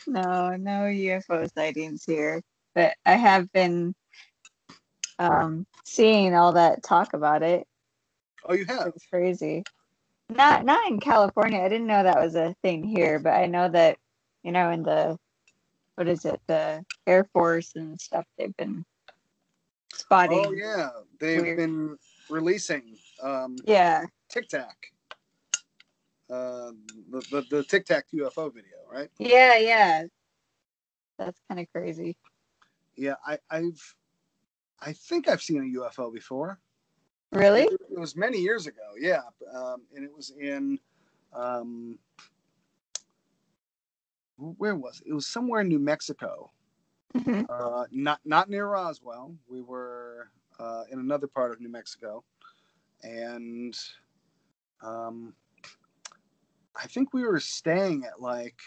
no, no UFO sightings here. But I have been um, seeing all that talk about it. Oh, you have? It's crazy. Not not in California. I didn't know that was a thing here, but I know that you know in the what is it the Air Force and stuff they've been spotting. Oh yeah, they've Weird. been releasing um, yeah. Tic Tac, uh, the, the the Tic Tac UFO video, right? Yeah, yeah. That's kind of crazy. Yeah, I, I've I think I've seen a UFO before. Really? It, it was many years ago. Yeah, um, and it was in um, where was it? It was somewhere in New Mexico. hmm Uh, not not near Roswell. We were uh, in another part of New Mexico, and um, I think we were staying at like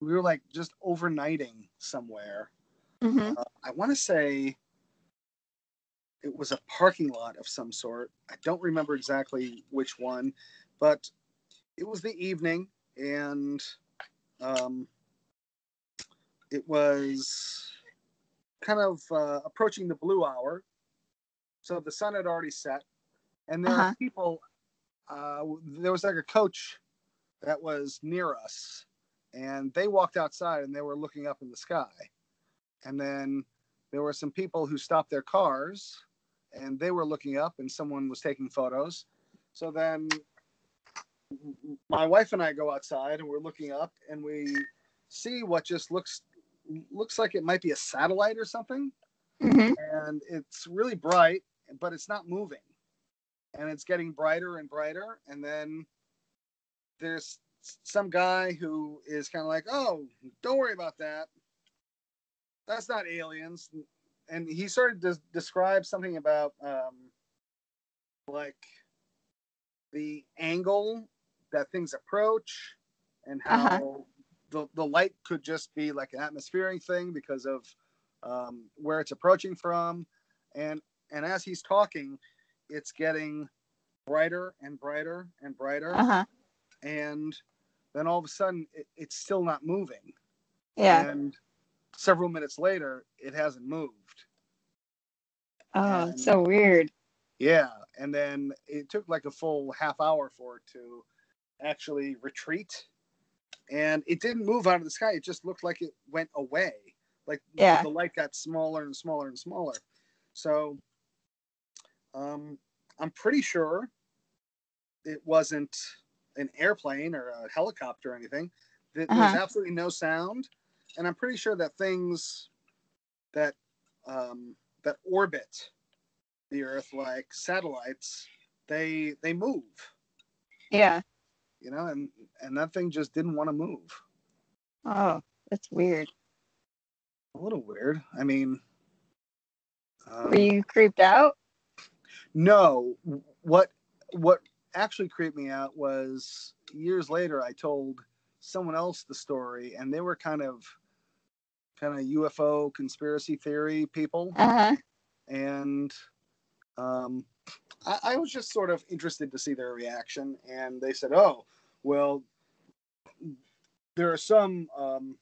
we were like just overnighting somewhere. hmm Uh, I want to say it was a parking lot of some sort. I don't remember exactly which one, but it was the evening and um, it was kind of uh, approaching the blue hour. So the sun had already set, and there Uh-huh. are people. Uh, there was like a coach that was near us, and they walked outside and they were looking up in the sky. And then there were some people who stopped their cars and they were looking up and someone was taking photos. So then my wife and I go outside and we're looking up and we see what just looks looks like it might be a satellite or something. Hmm and it's really bright but it's not moving. And it's getting brighter and brighter. And then there's some guy who is kind of like oh don't worry about that. That's not aliens and he sort of des- described something about um, like the angle that things approach and how Uh-huh. the, the light could just be like an atmospheric thing because of um, where it's approaching from and and as he's talking it's getting brighter and brighter and brighter Uh-huh. and then all of a sudden it, it's still not moving Yeah. and several minutes later it hasn't moved Oh, and- so weird. yeah and then it took like a full half hour for it to actually retreat and it didn't move out of the sky it just looked like it went away like Yeah. the light got smaller and smaller and smaller so um i'm pretty sure it wasn't an airplane or a helicopter or anything Th- there's Uh-huh. absolutely no sound and i'm pretty sure that things that um that orbit the earth like satellites they they move Yeah. you know and and that thing just didn't want to move Oh, that's weird. a little weird i mean um, Were you creeped out? no what what actually creeped me out was years later i told someone else the story and they were kind of kind of ufo conspiracy theory people Uh-huh. and um, I, I was just sort of interested to see their reaction. And they said, "Oh, well, there are some, um,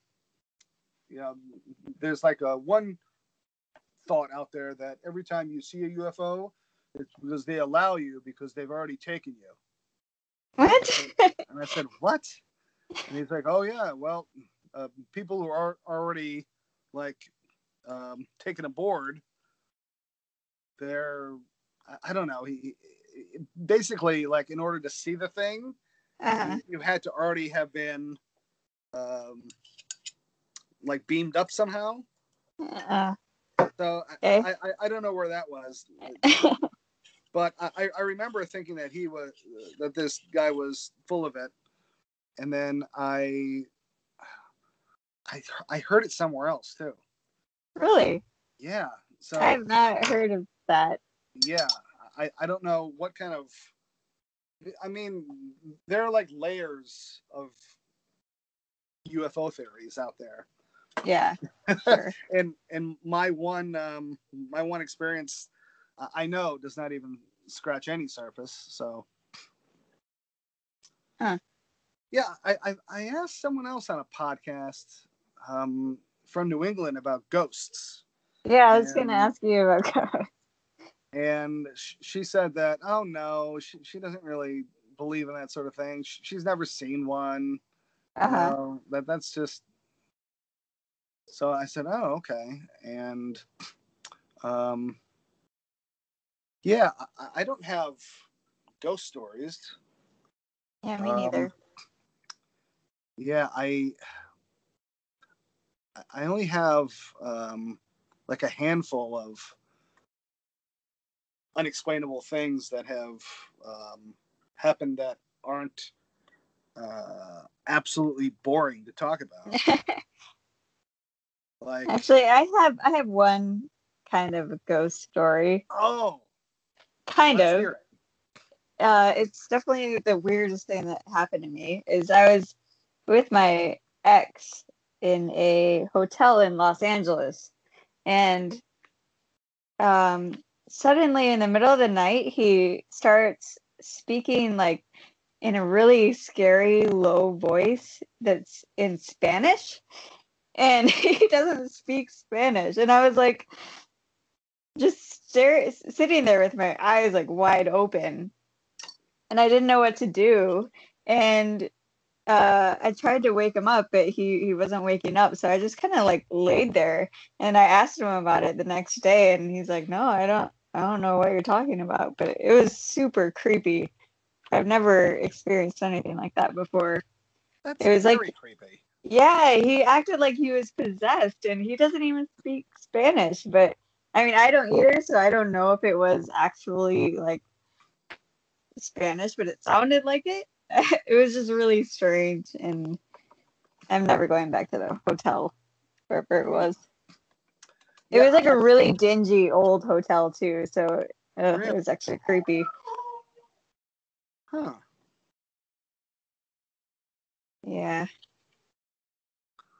you know, there's like a one thought out there that every time you see a UFO, it's because they allow you because they've already taken you." What? And I said, "What?" And he's like, "Oh yeah, well, uh, people who are already like um, taken aboard, they're I- don't know. He, he basically like in order to see the thing, uh-huh. you, you had to already have been um, like beamed up somehow. Uh, So Okay. I, I I don't know where that was, but I I remember thinking that he was that this guy was full of it, and then I I I heard it somewhere else too. really? Yeah. So I have not heard of that. yeah, I I don't know what kind of. I mean, there are like layers of UFO theories out there, Yeah. Sure. and and my one um my one experience, I- I know does not even scratch any surface. So. Huh. Yeah, I, I I asked someone else on a podcast um from New England about ghosts. Yeah, I was gonna ask you about ghosts. and sh- she said that oh no she, she doesn't really believe in that sort of thing Sh- she's never seen one Uh-huh. know, that that's just so i said oh okay and um yeah i, I don't have ghost stories Yeah, me Um, neither. yeah i i only have um like a handful of unexplainable things that have um, happened that aren't uh, absolutely boring to talk about like Actually, I have I have one kind of a ghost story. oh Kind of. it. uh, it's definitely the weirdest thing that happened to me is I was with my ex in a hotel in Los Angeles, and um, suddenly in the middle of the night he starts speaking like in a really scary low voice that's in Spanish. And he doesn't speak Spanish. And I was like just stare, sitting there with my eyes like wide open. And I didn't know what to do. And uh, I tried to wake him up, but he he wasn't waking up. So I just kind of like laid there, and I asked him about it the next day, and he's like, "No, I don't. I don't know what you're talking about." But it was super creepy. I've never experienced anything like that before. That's It was like- creepy. Yeah, he acted like he was possessed, and he doesn't even speak Spanish. But I mean, I don't either, so I don't know if it was actually like Spanish, but it sounded like it. it was just really strange, and I'm never going back to the hotel wherever it was. It Yeah, was like a really dingy old hotel too, so uh, it was actually creepy. Huh. Yeah.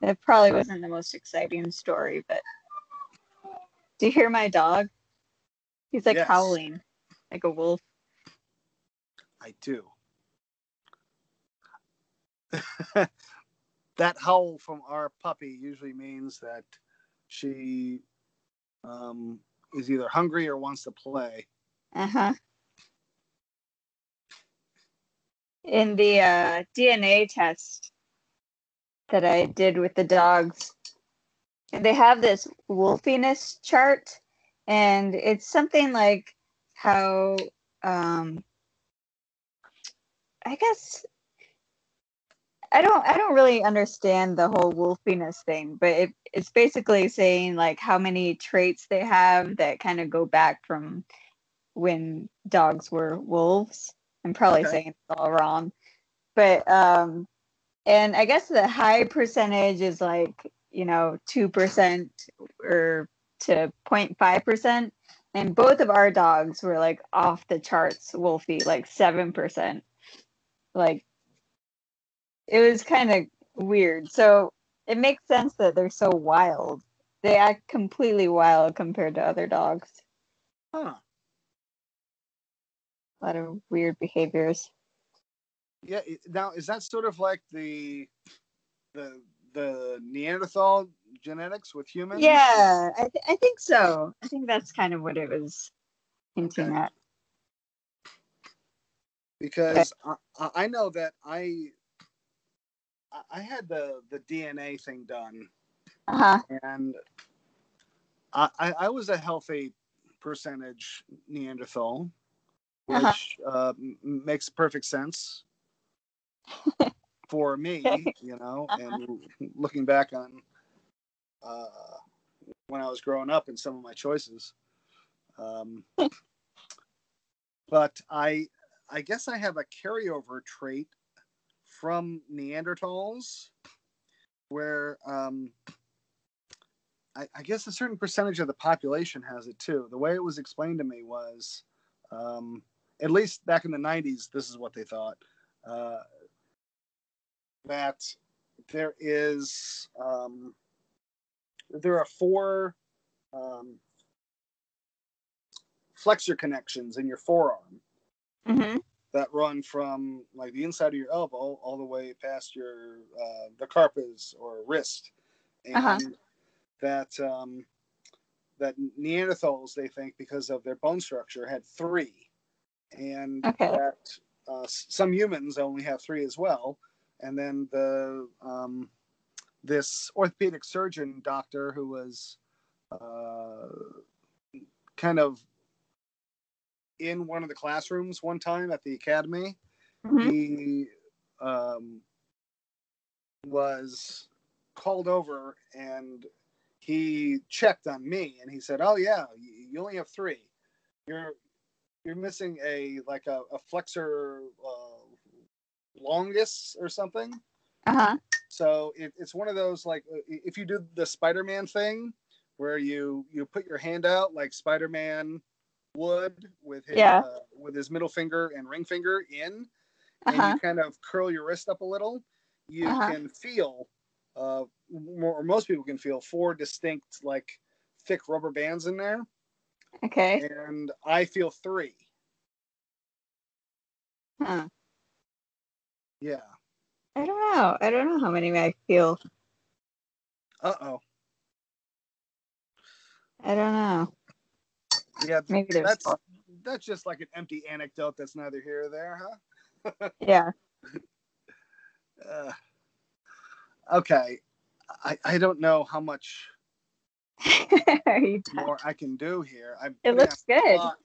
It probably wasn't the most exciting story, but do you hear my dog? He's like Yes. howling like a wolf. I do. that howl from our puppy usually means that she um, is either hungry or wants to play. Uh huh. In the uh, DNA test that I did with the dogs, they have this wolfiness chart, and it's something like how um, I guess I don't I don't really understand the whole wolfiness thing, but it, it's basically saying like how many traits they have that kind of go back from when dogs were wolves. I'm probably Okay. saying it all wrong. But um and I guess the high percentage is like, you know, 2% or to 0.5%. And both of our dogs were like off the charts wolfy, like 7%. Like it was kind of weird. So it makes sense that they're so wild. They act completely wild compared to other dogs. Huh. A lot of weird behaviors. Yeah. Now, is that sort of like the the the Neanderthal genetics with humans? Yeah, I, th- I think so. I think that's kind of what it was hinting Okay. at. because I, I- I know that I I- had the the DNA thing done, Uh huh. and I I, was a healthy percentage Neanderthal, which Uh-huh. uh, makes perfect sense for me, you know. Uh-huh. And looking back on uh, when I was growing up and some of my choices, um, but I I guess I have a carryover trait from Neanderthals, where um, I, I guess a certain percentage of the population has it too. The way it was explained to me was, um, at least back in the '90s, this is what they thought uh, that there is um, there are four um, flexor connections in your forearm hmm that run from like the inside of your elbow all the way past your uh, the carpus or wrist, and Uh-huh. that um, that Neanderthals they think because of their bone structure had three, and Okay. that uh, some humans only have three as well, and then the um, this orthopedic surgeon doctor who was uh, kind of in one of the classrooms one time at the academy. Hmm he um, was called over and he checked on me and he said oh yeah you, you only have three. You're you're missing a like a, a flexor uh, longus or something. Uh huh. so it, it's one of those like uh, if you do the spider-man thing where you you put your hand out like spider-man would with his Yeah. uh, with his middle finger and ring finger in and huh. you kind of curl your wrist up a little, you Uh-huh. can feel, uh, more, or most people can feel four distinct, like thick rubber bands in there. Okay. and I feel three. Huh. Yeah. I don't know. I don't know how many I feel. Uh oh. I don't know. Yeah. Maybe there's That's four. that's just like an empty anecdote that's neither here or there, huh? Yeah. Uh, okay. I, I don't know how much more I can do here. I'm it looks good. lot-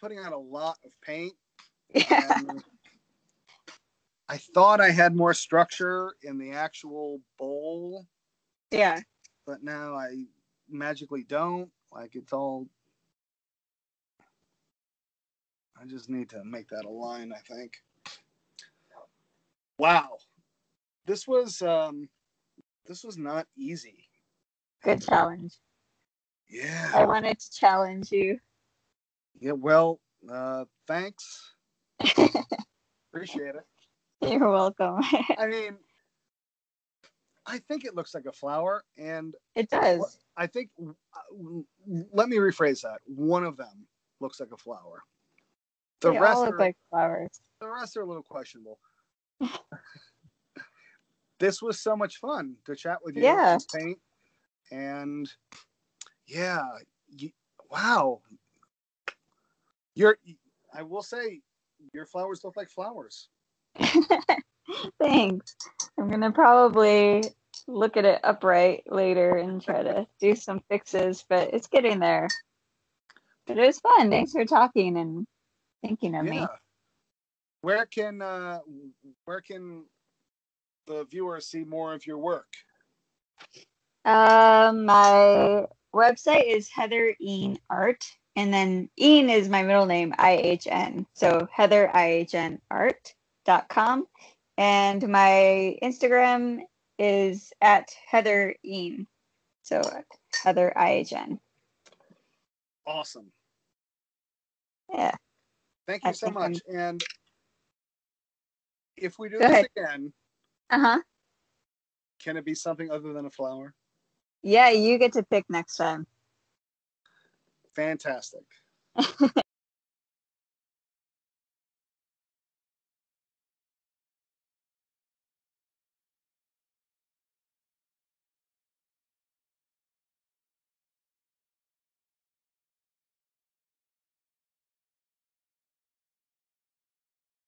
putting out a lot of paint. Yeah. I thought I had more structure in the actual bowl, Yeah. but now I magically don't. Like it's all. I just need to make that a line. I think. Wow, this was um, this was not easy. Good challenge. Yeah. I wanted to challenge you. Yeah. Well, uh, thanks. Appreciate it. You're welcome. I mean, I think it looks like a flower, and it does. I think. uh, Let me rephrase that. One of them looks like a flower. The they rest all are like flowers. the rest are a little questionable. this was so much fun to chat with you. Yeah. and Paint and yeah, you, wow. Your, I will say, your flowers look like flowers. Thanks. I'm gonna probably look at it upright later and try to do some fixes, but it's getting there. But it was fun. Thanks for talking and thinking of me. Yeah. Where can uh, where can the viewers see more of your work? Um, my website is Heather Ihn Art, and then Ihn is my middle name, I H N. So Heather I H N Art.com. And my Instagram is at Heather Ihn. So Heather I H N. Awesome. Yeah. Thank you I so I'm- much. And if we do Go this ahead. again, Uh huh. can it be something other than a flower? Yeah, you get to pick next time. Fantastic.